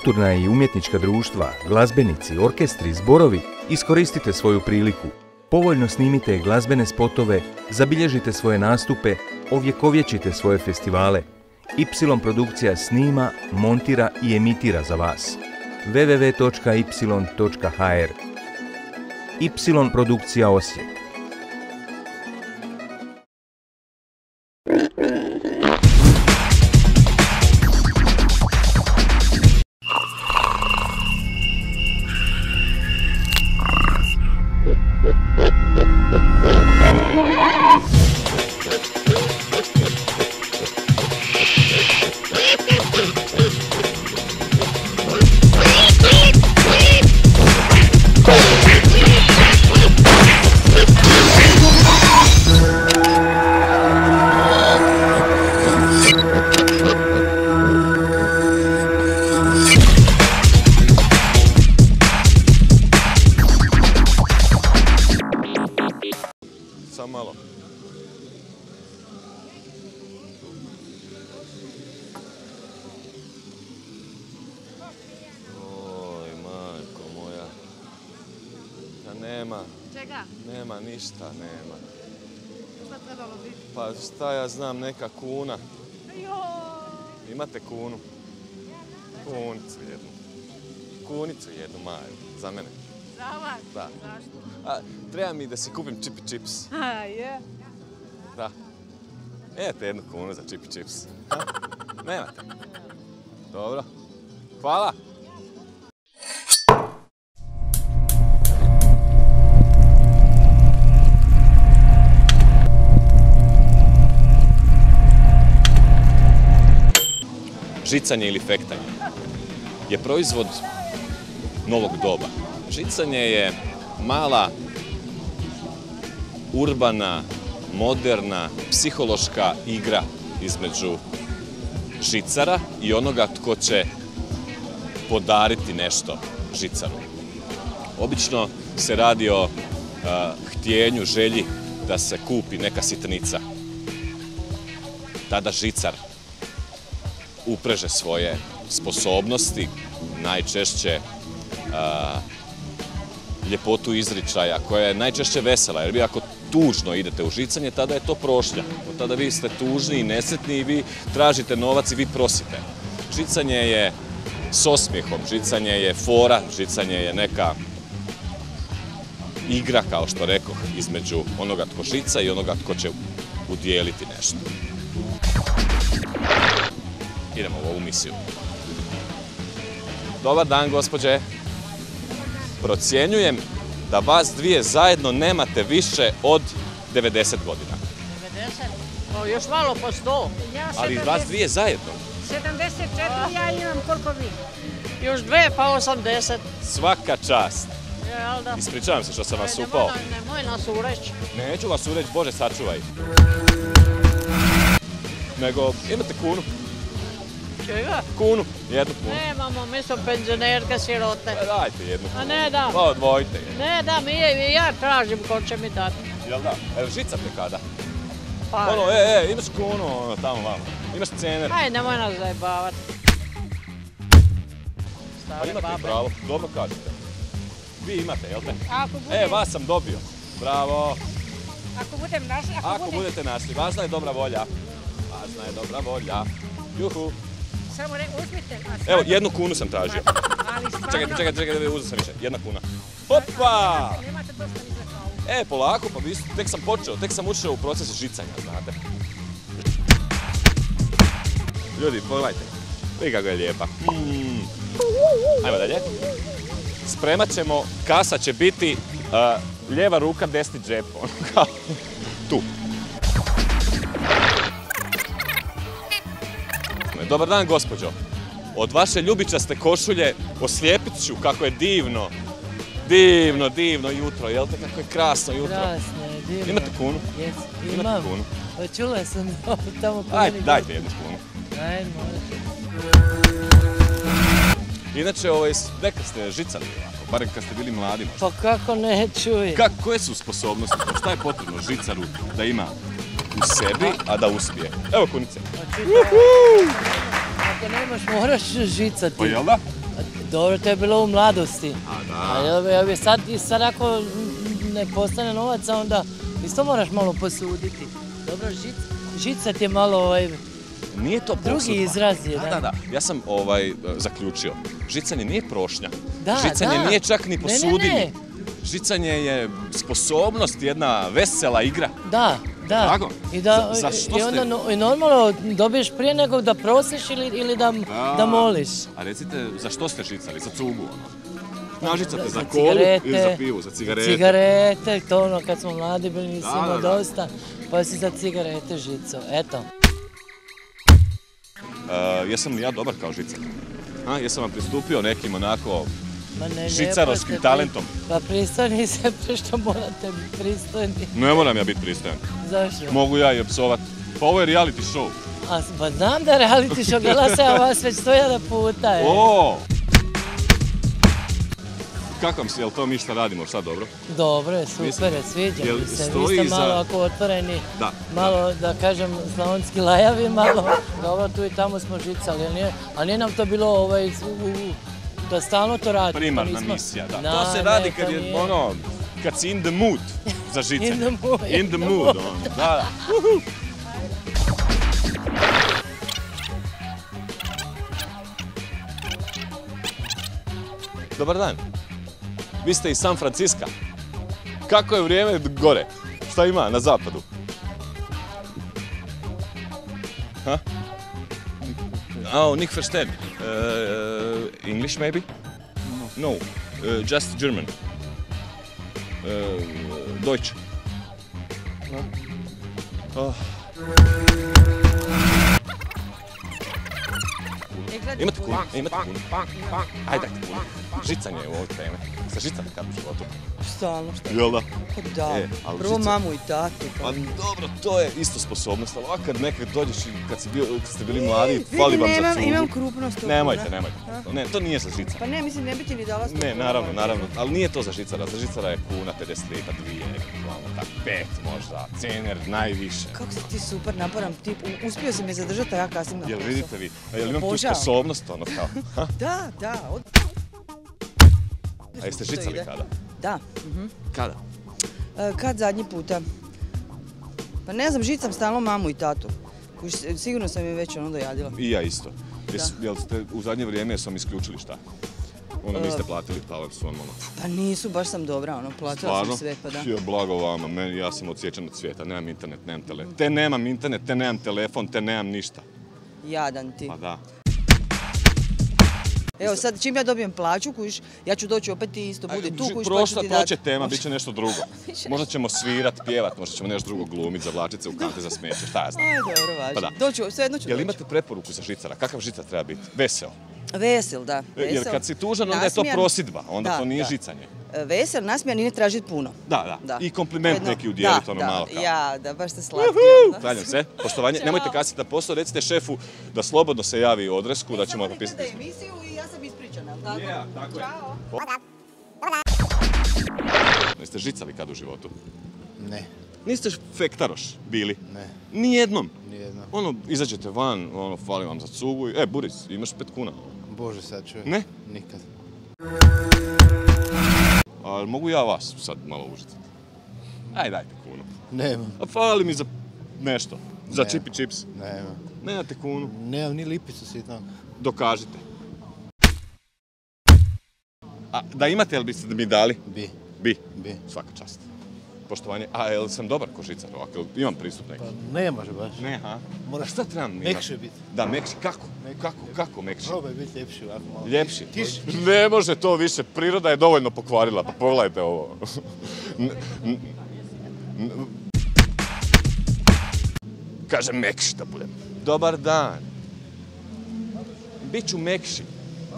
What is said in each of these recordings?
kulturna i umjetnička društva, glazbenici, orkestri, zborovi, iskoristite svoju priliku. Povoljno snimite glazbene spotove, zabilježite svoje nastupe, ovjekovječite svoje festivale. Y produkcija snima, montira i emitira za vas. www.y.hr Y produkcija Osijek Nema. Čega? Nema ništa, nema. Šta trebalo biti? Pa šta ja znam, neka kuna. Joj! Imate kunu? Kunicu jednu. Kunicu jednu maju, za mene. Za vas? Da. Zašto? A, treba mi da si kupim čipi čips. A, je. Da. Imate jednu kunu za čipi čips. Nemate? Dobro. Hvala. Žicanje ili fektanje je proizvod novog doba. Žicanje je mala, urbana, moderna, psihološka igra između žicara i onoga tko će podariti nešto žicaru. Obično se radi o a, htjenju, želji da se kupi neka sitnica. Tada žicar upreže svoje sposobnosti, najčešće ljepotu izričaja koja je najčešće vesela, jer vi ako tužno idete u žicanje, tada je to prošlja. Od tada vi ste tužni i nesretni i vi tražite novac i vi prosite. Žicanje je s osmijehom, žicanje je fora, žicanje je neka igra, kao što rekoh, između onoga tko žica i onoga tko će udjeliti nešto. Idemo u ovu misiju. Dobar dan, gospođe. Procjenjujem da vas dvije zajedno nemate više od 90 godina. 90? Pa još malo po 100. Ja Ali 70 vas dvije zajedno. 74, ja imam koliko vi. Još dve pa 80. Svaka čast. Da? Ispričavam se što sam vas Nemoj upao. na- Nemoj nas ureći. Neću vas ureći, Bože sačuvaj. Nego, imate kunu. Čega? Kunu, jednu kunu. Nemamo, mi smo penzionerke sirote. E, Dajte jednu A kunu. ne dam. Pa odvojite je. Ne da, mi je, ja tražim ko će mi dati. Jel da? Evo, žicate kada? Pa, Ono, e, e, imaš kunu, ono, tamo vamo. Imaš cener. Aj, nemoj nas zajebavati. Pa imate babe. pravo, dobro kažete. Vi imate, jel te? Ako budem, E, vas sam dobio. Bravo. ako budem našla, ako, Ako budem, budete našli, važna je dobra volja. Važna je dobra volja. Juhu. Samo re, uzmite. Evo, jednu kunu sam tražio. Ali stvarno, Čekajte, čekajte, čekajte, uzeo sam više. Jedna kuna. Hopa! Nemate dosta ni za kavu. E, polako, pa vi, tek sam počeo, tek sam ušao u proces žicanja, znate. Ljudi, pogledajte. Vidi kako je lijepa. Mm. Ajmo dalje. Spremat ćemo, kasa će biti uh, lijeva ruka, desni džep. ono kao tu. Dobar dan, gospođo. Od vaše ljubičaste košulje oslijepit ću kako je divno, divno, divno jutro, jel te kako je krasno jutro. Krasno je, divno. Imate kunu? Imate imam. kunu? Pa čula sam tamo po Ajde, dajte jednu kunu. Ajde, može. Inače, ovaj, nekad ste žicali ovako, barem kad ste bili mladi možda. Pa kako ne čuje? Ka, koje su sposobnosti, to? šta je potrebno žicaru da ima u sebi, a da uspije? Evo kunice. Pa čitaj, ako nemaš moraš žicati. Pa jel da? Dobro, to je bilo u mladosti. A da. A jel, sad, i sad ako ne postane novaca, onda isto moraš malo posuditi. Dobro, žic, žica ti je malo ovaj, Nije to Drugi izraz je, Da, da. da. Ja sam ovaj, zaključio. Žicanje nije prošnja. Da, Žicanje da. nije čak ni Ne, ne, posudini. ne. Žicanje je sposobnost, jedna vesela igra. Da, da. Tako? I, da, Za- za što i onda ste- no- i normalno dobiješ prije nego da prosiš ili, ili da, da moliš. A recite, za što ste žicali? Za cugu, ono? Nažicate za, Za kolu cigarete, ili za pivu? Za cigarete? Cigarete, to ono kad smo mladi bili nisi imao dosta, pa si za cigarete žicao, eto. Uh, jesam li ja dobar kao žicar? A, jesam vam pristupio nekim onako ne, talentom. Pa pristojni se, što morate biti pristojni. Ne moram ja biti pristojan. Zašto? Mogu ja i opsovat. Pa ovo je reality show. A, pa znam da reality show, gledala sam ja vas već stojada puta. E. O! Kako vam se, jel to mi šta radimo sad dobro? Dobro je, super Mislim, je, sviđa jel mi se. Vi ste malo za- ako otvoreni, Da. malo da kažem slavonski lajavi, malo. Dobro, tu i tamo smo žicali, ali nije, ali nije nam to bilo ovaj, u, u- da stalno to radimo. Primarna nismo- misija, da. Na, to se radi kad je nije. ono, kad si in the mood za žicanje. In the mood, In the mood, ono. Da, da. Dobar dan. Vi ste iz San Franciska. Kako je vrijeme gore? Šta ima na zapadu? Ha? Oh, nicht verstehen. Uh, English maybe? No. Uh, just German. Uh, Deutsch. Oh. Imate kunu, imate kunu. Ajde, kunu. Žicanje je u ovoj teme. Sa žicanje kad u životu. Stalno što? Jel da? Pa da. E, Prvo žica- mamu i tatu. Pa Pa. dobro, to je isto sposobnost, ali ovak kad nekad dođeš i kad, si bio, kad ste bili mladi, fali vam za nemam, cugu. imam krupnost. Nemojte, nemojte. Ne, to nije za žica. Pa ne, mislim, ne bi ti ni dala Ne, naravno, naravno, ali nije to za žicara. Za žicara je kuna, 50 lipa, dvije, eventualno, tak, pet možda, cener najviše. Kako si ti super naporan tip. Uspio si me zadržati, a ja kasnim na Jel vidite vi? Jel imam tu sposobnost, ono kao? Ha? Da, da. Od... A jeste žicali ide. kada? Da. mhm. Kada? E, kad zadnji puta? Pa ne znam, žicam stalno mamu i tatu. Sigurno sam im već ono dojadila. I ja isto. Jes, jel ste u zadnje vrijeme sam isključili šta? Ono E. niste platili pa su vam ono... Pa nisu, baš sam dobra, ono, platila Stvarno? sam sve, pa da. Je, blago vama, meni, ja sam odsječan od svijeta, nemam internet, nemam telefon. Te nemam internet, te nemam telefon, te nemam ništa. Jadan ti. Pa da. Evo sad, čim ja dobijem plaću, kužiš, ja ću doći opet ti isto, budi tu, Ži- kužiš, pa ću prošla, ti proće tema, bit će nešto drugo. Možda ćemo svirat, pjevat, možda ćemo nešto drugo glumit, zavlačit se u kante za smeće, šta ja znam. Aj, dobro, važi. Pa da. Doću, svejedno ću Jel doći. imate preporuku za žicara? Kakav žicar treba biti? Veseo. Vesel, da. E, Jer Vesel. kad si tužan, onda je to prosidba, onda Da, to nije da. žicanje. E, Vesel, nasmijan i ne tražit puno. Da, da. I kompliment Jedno- neki da, ono da, malo kao. Ja, da, baš ste slatki. Klanjam se, poštovanje, nemojte kasniti na posao, recite šefu da slobodno se javi u odresku, da ćemo napisati. emisiju i ja sam ispričana, tako? Yeah, tako je. Jeste žicali kad u životu? Ne, Niste fektaroš bili? ne, Nijednom. nijedno. Ono, izađete van, ono, fali vam za cugu i, e, Buris, imaš pet kuna. Bože sad čovjek. Ne? Nikad. Ali mogu ja vas sad malo užiti? Aj, dajte kunu. Nema, A fali mi za nešto. Za Ne. čip i čips. nema. Nemate kunu. Nemam ni lipicu sitnog. Dokažite. A da imate, jel biste mi dali? Bi, Bi. bi. Svaka čast. Poštovanje. A, jel sam dobar ko žicar ovako? Imam pristup neki? Pa ne može baš. Ne, ha? Moraš šta trebam imati? mekše biti. Da, mekši. Kako? Kako? Kako mekši? Probaj biti ljepši ovako malo. Ljepši. Tiši. Ne može to više, priroda je dovoljno pokvarila, pa pogledajte ovo. Kaže mekši da budem. Dobar dan. Biću mekši.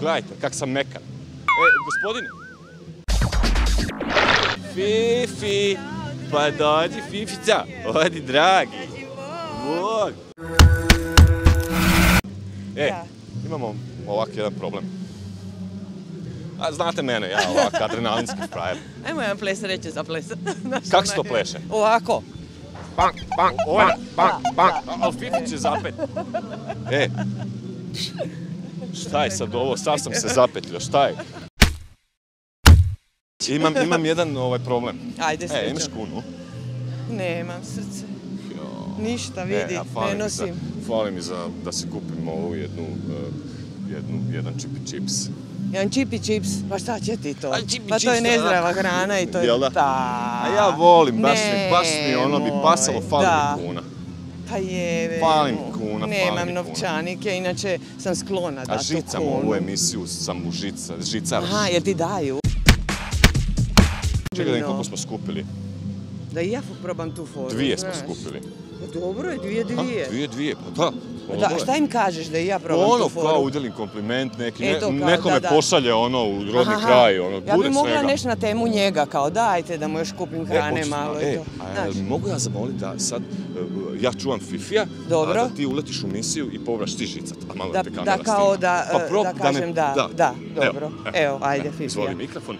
Gledajte kak sam mekan. E, gospodine. Fifi. Pa dođi Fifica. Odi dragi. Bog. E, imamo ovak jedan problem. A znate mene, ja ovak adrenalinski frajer. Ajmo jedan ples reći za ples. Kako se to pleše? Ovako. Bang, bang, bang, bang, bang. Ali Fifi će zapet. E. Šta je sad ovo? Sad sam se zapetljao, šta je? Imam, imam jedan ovaj problem. Ajde, E, srećo. imaš kunu? Nemam srce. Ništa, E, vidi, a ne mi za- nosim. Fali mi za da si kupim ovu jednu, e, jednu, jedan čipi čips. Jedan čipi čips, pa šta će ti to? A čipi Pa to je nezdrava hrana i to je... Jel da? A ja volim, baš mi, baš mi ono bi pasalo, fali da. mi kuna. Pa je, Fali mi kuna, Nemam novčanike, inače sam sklona da A tu žicam ovu emisiju, sam u žica, žicar. Aha, jer ti daju. Čekaj da koliko smo skupili. Da i ja probam tu foru, Dvije smo skupili. Pa dobro je, dvije, dvije. dvije, dvije, pa da. Da, ovo je. šta im kažeš da i ja probam Ono tu foru? kao udjelim kompliment neki, E, ne- to kao, nekome da, da. pošalje ono u rodni Aha, kraj, ono, Ja bude bi mogla svega. nešto na temu njega, kao dajte da mu još kupim hrane hoćeš malo e, i to. a, Znaš, mogu ja zamoliti da sad, e, ja čuvam Fifija, Dobro. a da ti uletiš u misiju i povraš ti žicat, a malo da, te kamera da kao da, Pa e, prob- da me- kažem da, da, dobro. Evo, ajde, Fifija. Izvoli mikrofon.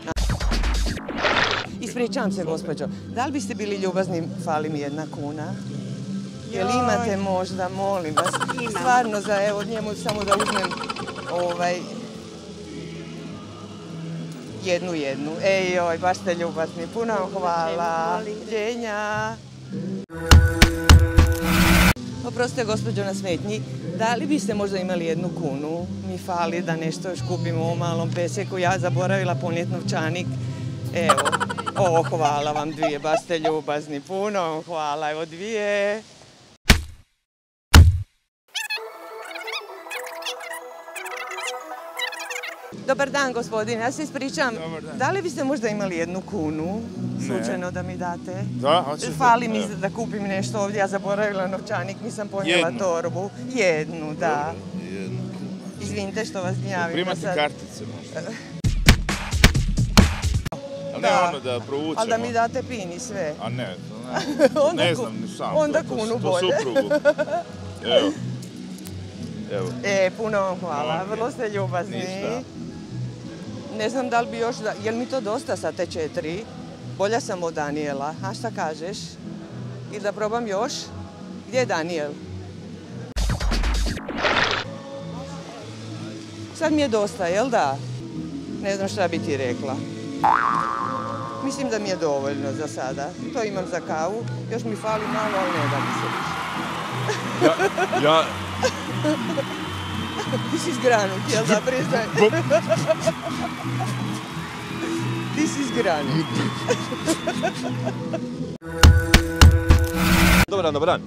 Ispričavam se, gospođo. Da li biste bili ljubazni, fali mi jedna kuna? Jel imate možda, molim vas? Stvarno, za evo njemu samo da uzmem ovaj, jednu jednu. Ej, joj, baš ste ljubazni. Puno vam hvala. Ljenja. Oprostite, gospođo na smetnji, da li biste možda imali jednu kunu? Mi fali da nešto još kupimo u malom peseku. Ja zaboravila ponijeti novčanik. Evo, o, hvala vam dvije, baš ste ljubazni. Puno hvala, evo dvije. Dobar dan, gospodine. Ja se ispričam. Da li biste možda imali jednu kunu? Slučajno da mi date? Da, hoćeš Fali mi da kupim nešto ovdje. Ja zaboravila novčanik, nisam ponijela Jednu? torbu. Jednu, da. Jednu. Izvinite što vas gnjavim. Primate sad. kartice možda. Ne Da. ono da provučemo. Ali da mi date pin i sve. A ne, to ne. Onda ne ku- znam ni sam. onda to, to, kunu to bolje. suprugu. Evo. Evo. E, puno vam hvala, Dobro. vrlo ste ljubazni. Ništa. Ne znam da li bi još, da, jel mi to dosta sa te četiri? Bolja sam od Danijela, a šta kažeš? I da probam još? Gdje je Danijel? Sad mi je dosta, jel da? Ne znam šta bi ti rekla. Mislim da mi je dovoljno za sada. To imam za kavu. Još mi fali malo, ali ne da mi se više. Ja, ja, Ti si zgranut, jel da, priznaj? Ti si zgranut. dobar dan, dobar dan.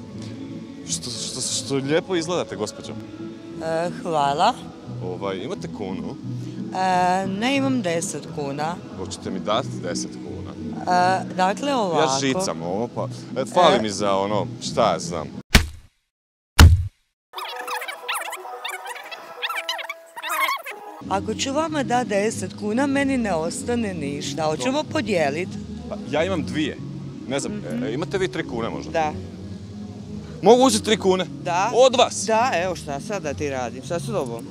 Što, što, što lijepo izgledate, gospođo. E, hvala. Ovaj, imate kunu, E, ne imam 10 kuna. hoćete mi dati 10 kuna. E, dakle, ovako. Ja žicam ovo, pa e, fali E. mi za ono, šta ja znam. Ako ću vama da 10 kuna, meni ne ostane ništa. Hoćemo podijeliti. Pa, ja imam dvije. Ne znam, e, imate vi tri kune možda? Da. Mogu uzeti tri kune? Da. Od vas? Da, evo šta sad da ti radim, šta s tobom?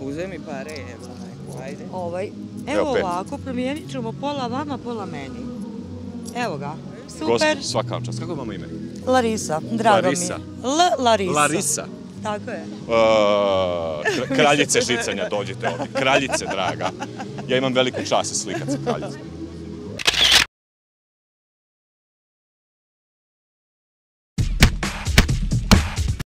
Uzemi pare, evo, ajde. Ovaj, Evo ovako, promijenit ćemo pola vama, pola meni. Evo ga. Super. Gospođo, svaka vam čast. Kako je vama ime? Larisa, drago Larisa. mi. L Larisa. Larisa. Tako je. E, kra- kraljice žicanja, dođite ovdje. Kraljice, draga. Ja imam veliku čast se slikat sa kraljicom.